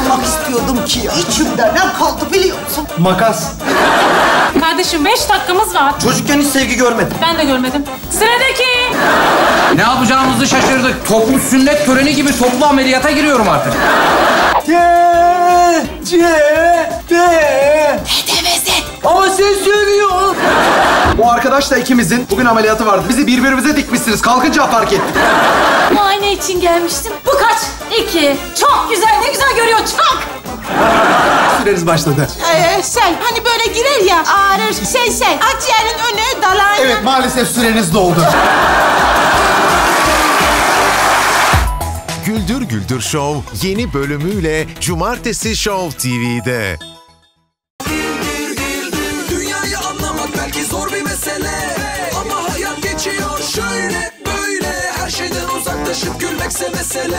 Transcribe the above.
olmak istiyordum ki ya. İçimden ne kaldı biliyor musun? Makas. Kardeşim beş dakikamız var. Çocukken hiç sevgi görmedim. Ben de görmedim. Sıradaki. Ne yapacağımızı şaşırdık. Toplu sünnet töreni gibi toplu ameliyata giriyorum artık. C, C, D. Ama sen söylüyorsun. Bu arkadaşla ikimizin bugün ameliyatı vardı. Bizi birbirimize dikmişsiniz. Kalkınca fark ettik. Muayene için gelmiştim. Kaç? İki. Çok güzel. Ne güzel görüyor. Çok. Süreniz başladı. Ee, şey hani böyle girer ya ağrır şey şey akciğerin önü dalar. Evet maalesef süreniz doldu. Güldür Güldür Show yeni bölümüyle Cumartesi Show TV'de. Dünyayı anlamak belki zor bir mesele Ama hayat geçiyor şöyle böyle Her şeyden uzaklaşıp gülmekse mesele